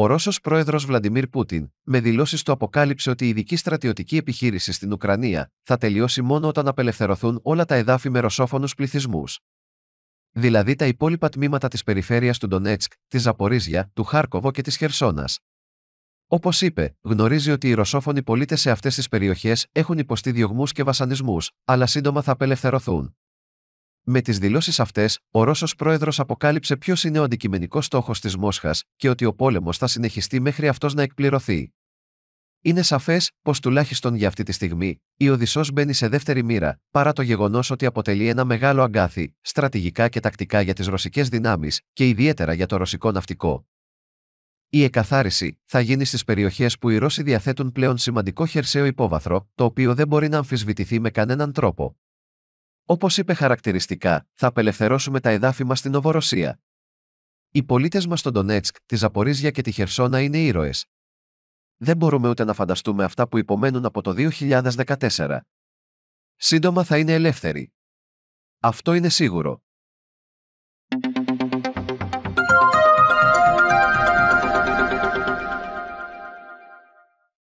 ο Ρώσος πρόεδρος Βλαντιμίρ Πούτιν, με δηλώσεις του αποκάλυψε ότι η ειδική στρατιωτική επιχείρηση στην Ουκρανία θα τελειώσει μόνο όταν απελευθερωθούν όλα τα εδάφη με ρωσόφωνους πληθυσμούς. Δηλαδή τα υπόλοιπα τμήματα της περιφέρειας του Ντονέτσκ, της Ζαπορίζια, του Χάρκοβο και της Χερσόνας. Όπως είπε, γνωρίζει ότι οι ρωσόφωνοι πολίτες σε αυτές τις περιοχές έχουν υποστεί διωγμούς και βασανισμούς, αλλά σύντομα θα απελευθερωθούν. Με τις δηλώσεις αυτές, ο Ρώσος πρόεδρος αποκάλυψε ποιος είναι ο αντικειμενικός στόχος της Μόσχας και ότι ο πόλεμος θα συνεχιστεί μέχρι αυτός να εκπληρωθεί. Είναι σαφές πως τουλάχιστον για αυτή τη στιγμή, η Οδυσσός μπαίνει σε δεύτερη μοίρα, παρά το γεγονός ότι αποτελεί ένα μεγάλο αγκάθι, στρατηγικά και τακτικά για τις ρωσικές δυνάμεις και ιδιαίτερα για το ρωσικό ναυτικό. Η εκαθάριση θα γίνει στις περιοχές που οι Ρώσοι διαθέτουν πλέον σημαντικό χερσαίο υπόβαθρο, το οποίο δεν μπορεί να αμφισβητηθεί με κανέναν τρόπο. Όπως είπε χαρακτηριστικά, θα απελευθερώσουμε τα εδάφη μας στην Οβοροσία. Οι πολίτες μας στον Ντονέτσκ, τη Ζαπορίζια και τη Χερσόνα είναι ήρωες. Δεν μπορούμε ούτε να φανταστούμε αυτά που υπομένουν από το 2014. Σύντομα θα είναι ελεύθεροι. Αυτό είναι σίγουρο.